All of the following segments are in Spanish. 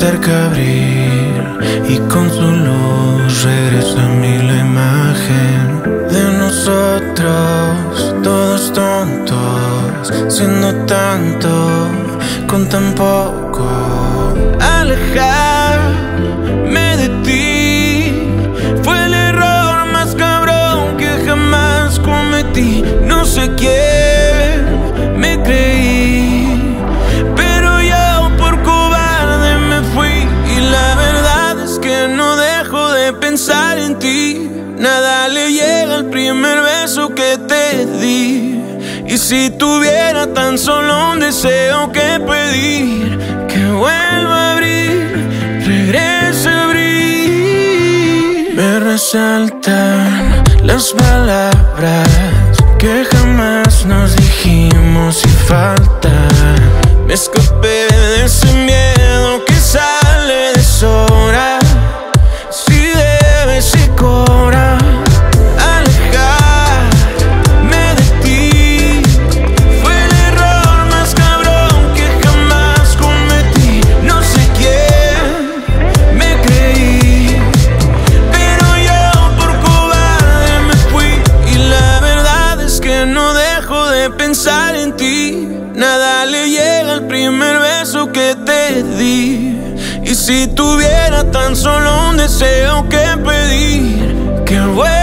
acerca abril y con su luz regresa a mí la imagen de nosotros, todos tontos, siendo tanto con tan poco. Alejarme de ti fue el error más cabrón que jamás cometí. No sé quién pensar en ti. Nada le llega al primer beso que te di. Y si tuviera tan solo un deseo que pedir, que vuelva a abrir, regrese a abrir. Me resaltan las palabras que jamás Nada le llega al primer beso que te di. Y si tuviera tan solo un deseo que pedir, que vuelva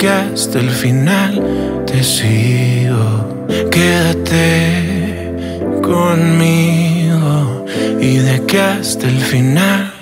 que hasta el final te sigo. Quédate conmigo y de que hasta el final